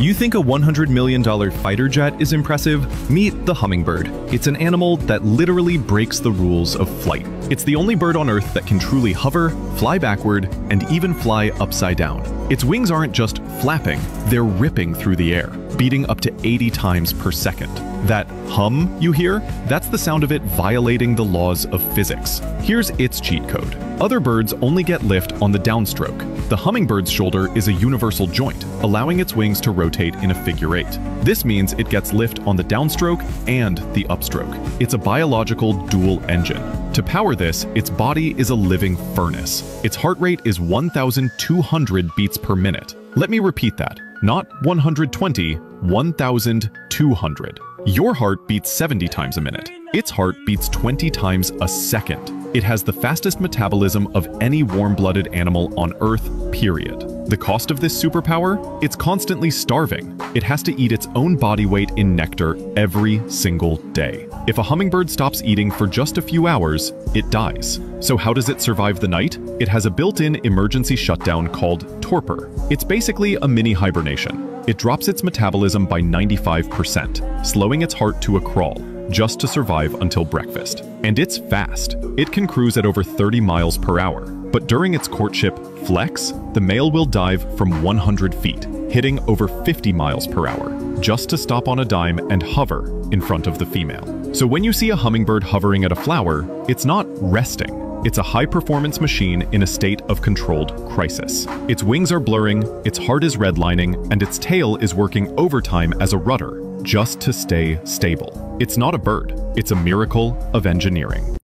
You think a $100 million fighter jet is impressive? Meet the hummingbird. It's an animal that literally breaks the rules of flight. It's the only bird on Earth that can truly hover, fly backward, and even fly upside down. Its wings aren't just flapping, they're ripping through the air, beating up to 80 times per second. That hum you hear, that's the sound of it violating the laws of physics. Here's its cheat code. Other birds only get lift on the downstroke. The hummingbird's shoulder is a universal joint, allowing its wings to rotate in a figure eight. This means it gets lift on the downstroke and the upstroke. It's a biological dual engine. To power this, its body is a living furnace. Its heart rate is 1,200 beats per minute. Let me repeat that. Not 120, 1,200. Your heart beats 70 times a minute. Its heart beats 20 times a second. It has the fastest metabolism of any warm-blooded animal on Earth, period. The cost of this superpower? It's constantly starving. It has to eat its own body weight in nectar every single day. If a hummingbird stops eating for just a few hours, it dies. So how does it survive the night? It has a built-in emergency shutdown called torpor. It's basically a mini hibernation. It drops its metabolism by 95%, slowing its heart to a crawl, just to survive until breakfast. And it's fast. It can cruise at over 30 miles per hour. But during its courtship, Flex, the male will dive from 100 feet, hitting over 50 miles per hour, just to stop on a dime and hover in front of the female. So when you see a hummingbird hovering at a flower, it's not resting. It's a high-performance machine in a state of controlled crisis. Its wings are blurring, its heart is redlining, and its tail is working overtime as a rudder, just to stay stable. It's not a bird, it's a miracle of engineering.